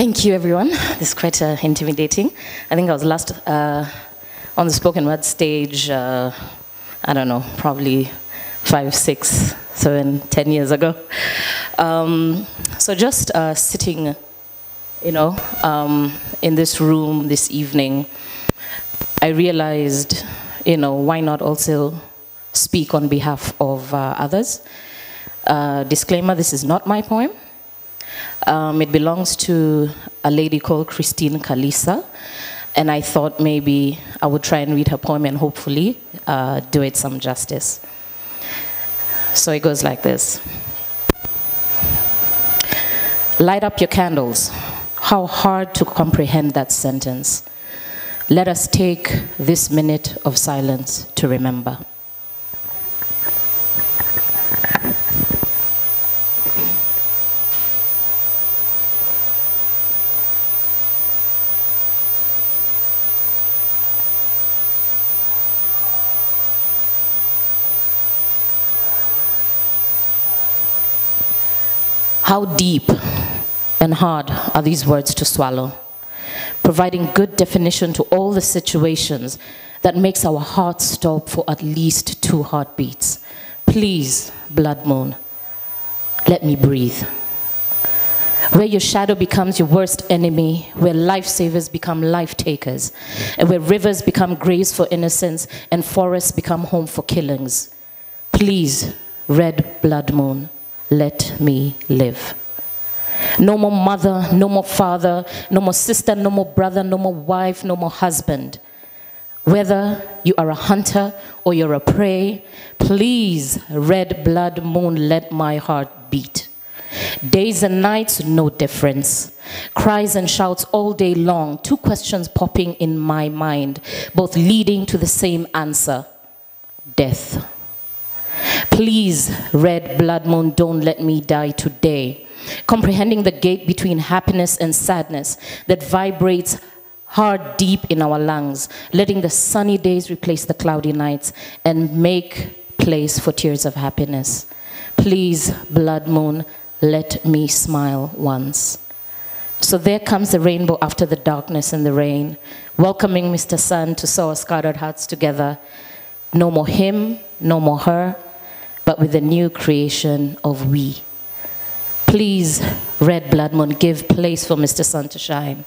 Thank you, everyone. This is quite uh, intimidating. I think I was last uh, on the spoken word stage, uh, I don't know, probably five, six, seven, ten years ago. Um, so just uh, sitting, you know, um, in this room this evening, I realized, you know, why not also speak on behalf of uh, others? Uh, disclaimer, this is not my poem. Um, it belongs to a lady called Christine Kalisa, and I thought maybe I would try and read her poem and hopefully uh, do it some justice. So it goes like this. Light up your candles. How hard to comprehend that sentence. Let us take this minute of silence to remember. How deep and hard are these words to swallow? Providing good definition to all the situations that makes our hearts stop for at least two heartbeats. Please, blood moon, let me breathe. Where your shadow becomes your worst enemy, where lifesavers become life takers, and where rivers become graves for innocence and forests become home for killings. Please, red blood moon, let me live. No more mother, no more father, no more sister, no more brother, no more wife, no more husband. Whether you are a hunter or you're a prey, please, red blood moon, let my heart beat. Days and nights, no difference. Cries and shouts all day long, two questions popping in my mind, both leading to the same answer death. Please, red blood moon, don't let me die today. Comprehending the gate between happiness and sadness that vibrates hard deep in our lungs, letting the sunny days replace the cloudy nights and make place for tears of happiness. Please, blood moon, let me smile once. So there comes the rainbow after the darkness and the rain, welcoming Mr. Sun to sew our scattered hearts together. No more him, no more her, but with the new creation of we. Please, red blood moon, give place for Mr. Sun to shine.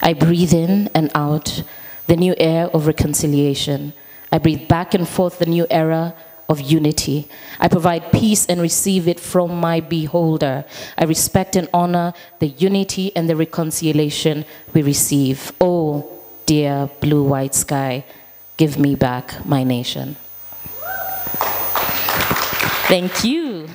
I breathe in and out the new air of reconciliation. I breathe back and forth the new era of unity. I provide peace and receive it from my beholder. I respect and honor the unity and the reconciliation we receive. Oh, dear blue white sky, give me back my nation. Thank you.